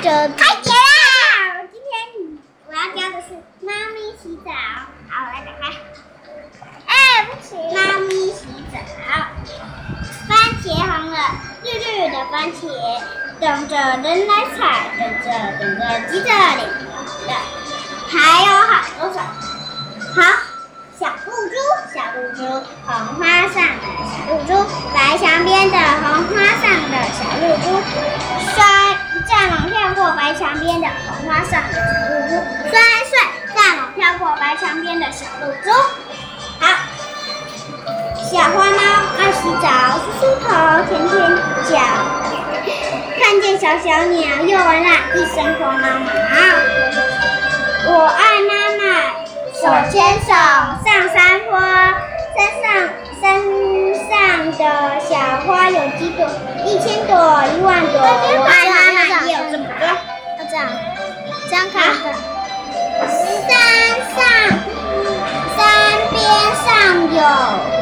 开。学啦！今天我要教的是猫咪洗澡。好，我来打开。哎，不行！猫咪洗澡。番茄红了，绿绿的番茄，等着人来采，等着等着急着脸红的，还有好多种。好，小露珠，小露珠，红花上的小露珠，白墙边的花上的小露珠，摔摔战龙跳过白墙边的小露珠。好，小花猫爱洗澡，梳梳头，舔舔脚，看见小小鸟又玩了一身黄毛毛。我爱妈妈。手牵手上山坡，山上山上的小花有几朵？一千朵，一万朵。y'all.